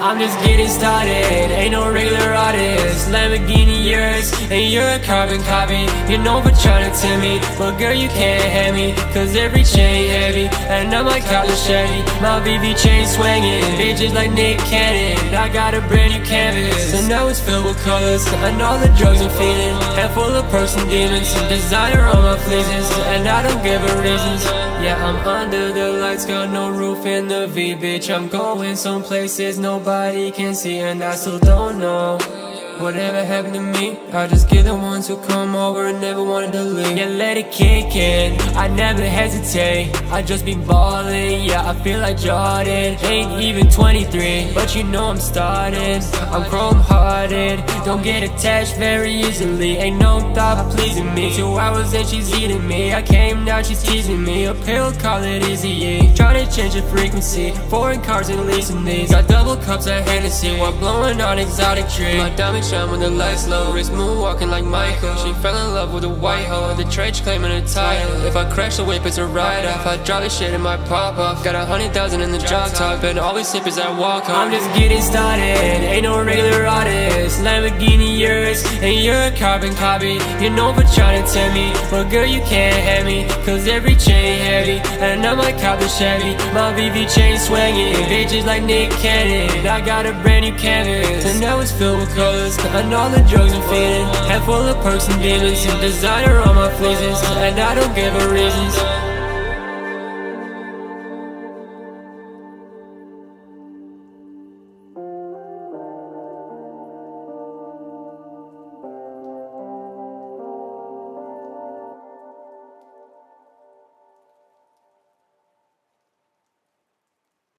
I'm just getting started, ain't no regular artist. Lamborghini yours, and you're a carbon copy. You're known for trying to tell me, but girl you can't have me. Cause every chain heavy, and I might call a Chevy My BB chain swinging, bitches like Nick Cannon. I got a brand new canvas, and now it's filled with colors. And all the drugs I'm feeling, head full of person demons. Designer on my fleeces, and I don't give a reasons Yeah, I'm under the lights, got no roof in the V, bitch. I'm going some places nobody can see and I still don't know Whatever happened to me, I just get the ones who come over and never wanted to leave. Yeah, let it kick in, I never hesitate. I just be ballin', yeah, I feel like Jordan. Ain't even 23, but you know I'm starting. I'm chrome hearted, don't get attached very easily. Ain't no thought pleasing me, two hours and she's eating me. I came down, she's teasing me, a pill, call it easy, yeah. Trying to change the frequency, foreign cars and leasing these. Got double cups of Hennessy. While blowing on exotic trees. My diamond shine when the lights low. Wrist moonwalking like Michael. She fell in love with a white hoe. The trade claiming a title. If I crash the whip, it's a write-off. I drive this shit in my pop-off. Got a hundred thousand in the drop top And always sip as I walk home I'm just getting started. Ain't no regular artist. Lamborghini yours And you're a carbon copy. You're known for trying to tell me. But girl, you can't have me Cause every chain heavy. And I might cop a Chevy. My BB chain swinging. Bitches like Nick Cannon. I got a brand new canvas And it's filled with colors and all the drugs I'm feeling. Head full of perks and demons Designer on my fleeces And I don't give a reasons